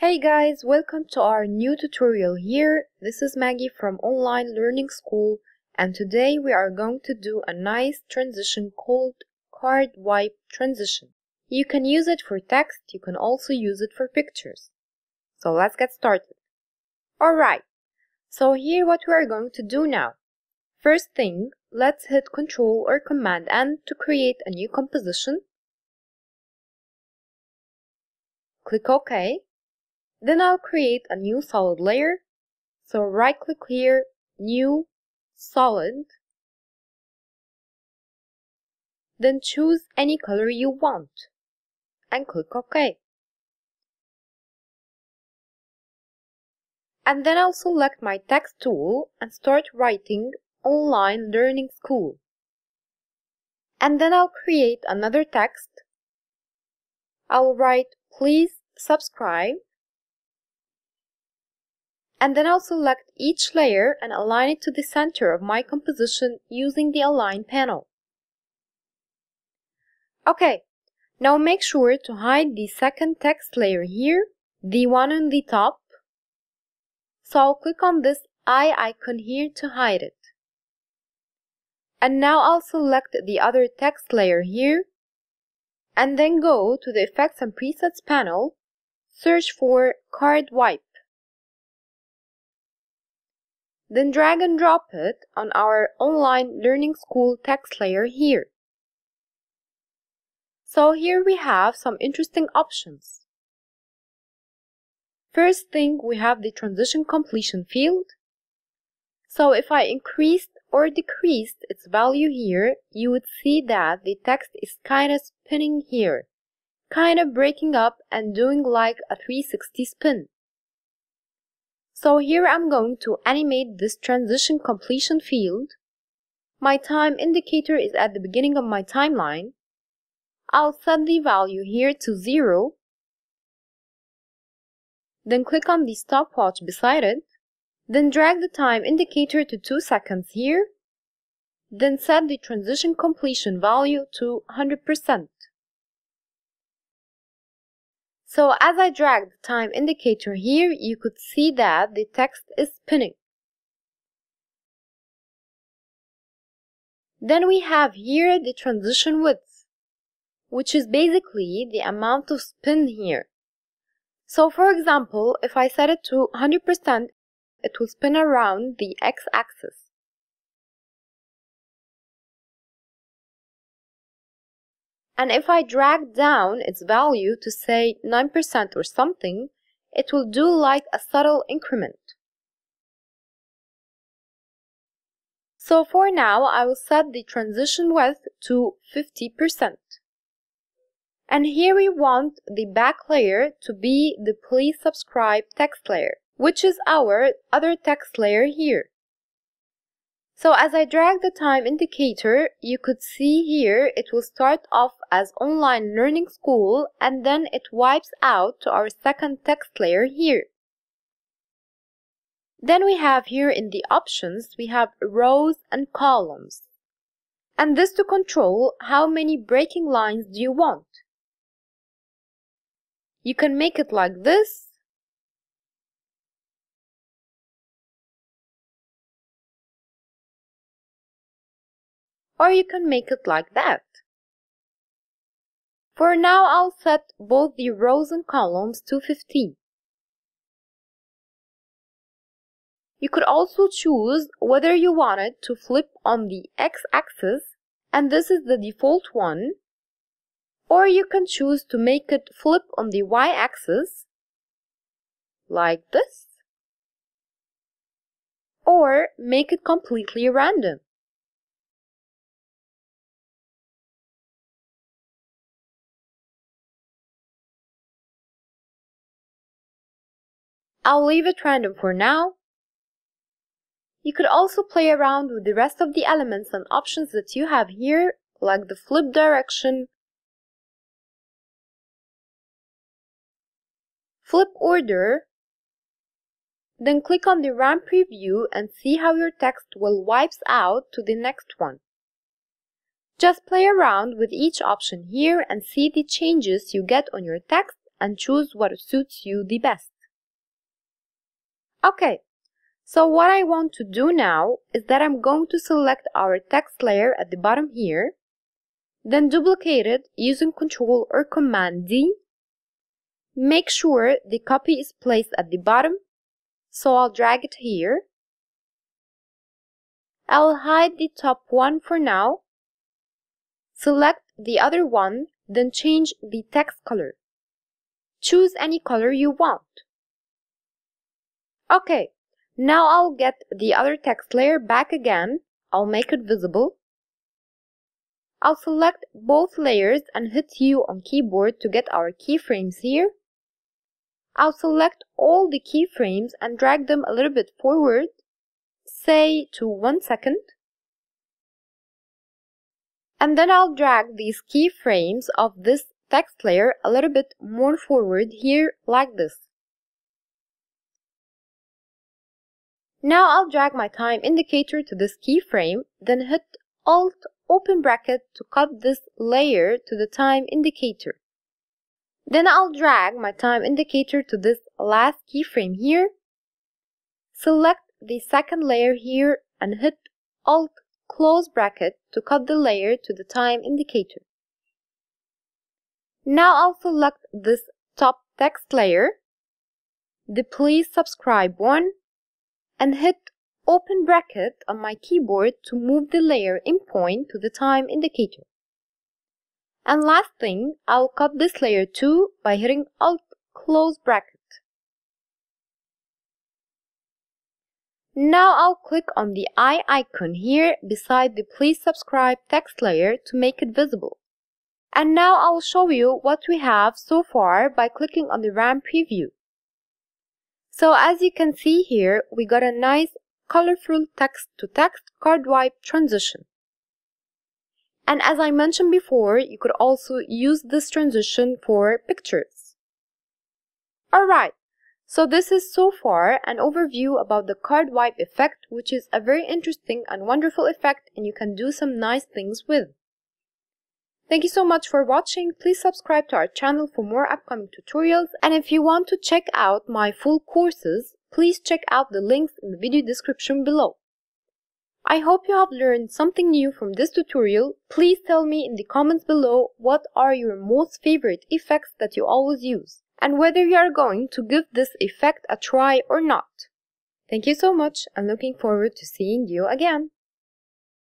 Hey guys, welcome to our new tutorial here. This is Maggie from Online Learning School and today we are going to do a nice transition called card wipe transition. You can use it for text, you can also use it for pictures. So let's get started. Alright, so here what we are going to do now. First thing, let's hit Control or Command N to create a new composition. Click OK. Then I'll create a new solid layer. So right click here, New, Solid. Then choose any color you want and click OK. And then I'll select my text tool and start writing Online Learning School. And then I'll create another text. I'll write please subscribe. And then I'll select each layer and align it to the center of my composition using the Align panel. Okay, now make sure to hide the second text layer here, the one on the top. So I'll click on this eye icon here to hide it. And now I'll select the other text layer here and then go to the Effects and Presets panel, search for Card Wipe. Then drag and drop it on our Online Learning School text layer here. So here we have some interesting options. First thing, we have the transition completion field. So if I increased or decreased its value here, you would see that the text is kind of spinning here, kind of breaking up and doing like a 360 spin. So here I'm going to animate this transition completion field. My time indicator is at the beginning of my timeline. I'll set the value here to 0. Then click on the stopwatch beside it. Then drag the time indicator to 2 seconds here. Then set the transition completion value to 100%. So as I drag the time indicator here, you could see that the text is spinning. Then we have here the transition width, which is basically the amount of spin here. So for example, if I set it to 100%, it will spin around the x-axis. And if I drag down its value to say 9% or something, it will do like a subtle increment. So for now, I will set the transition width to 50%. And here we want the back layer to be the please subscribe text layer, which is our other text layer here. So as I drag the time indicator, you could see here it will start off as online learning school and then it wipes out to our second text layer here. Then we have here in the options, we have rows and columns. And this to control how many breaking lines do you want. You can make it like this or you can make it like that. For now, I'll set both the rows and columns to 15. You could also choose whether you want it to flip on the x-axis, and this is the default one, or you can choose to make it flip on the y-axis, like this, or make it completely random. I'll leave it random for now. You could also play around with the rest of the elements and options that you have here, like the flip direction, flip order, then click on the RAM preview and see how your text will wipes out to the next one. Just play around with each option here and see the changes you get on your text and choose what suits you the best. Okay, so what I want to do now is that I'm going to select our text layer at the bottom here, then duplicate it using Control or Command D. Make sure the copy is placed at the bottom, so I'll drag it here. I'll hide the top one for now. Select the other one, then change the text color. Choose any color you want. Okay, now I'll get the other text layer back again. I'll make it visible. I'll select both layers and hit U on keyboard to get our keyframes here. I'll select all the keyframes and drag them a little bit forward, say to one second. And then I'll drag these keyframes of this text layer a little bit more forward here like this. Now I'll drag my time indicator to this keyframe, then hit Alt open bracket to cut this layer to the time indicator. Then I'll drag my time indicator to this last keyframe here. Select the second layer here and hit Alt close bracket to cut the layer to the time indicator. Now I'll select this top text layer, the please subscribe one, and hit open bracket on my keyboard to move the layer in point to the time indicator. And last thing, I'll cut this layer too by hitting Alt close bracket. Now I'll click on the eye icon here beside the please subscribe text layer to make it visible. And now I'll show you what we have so far by clicking on the RAM preview. So as you can see here, we got a nice colorful text-to-text card wipe transition. And as I mentioned before, you could also use this transition for pictures. Alright, so this is so far an overview about the card wipe effect, which is a very interesting and wonderful effect and you can do some nice things with. Thank you so much for watching. Please subscribe to our channel for more upcoming tutorials. And if you want to check out my full courses, please check out the links in the video description below. I hope you have learned something new from this tutorial. Please tell me in the comments below what are your most favorite effects that you always use and whether you are going to give this effect a try or not. Thank you so much and looking forward to seeing you again.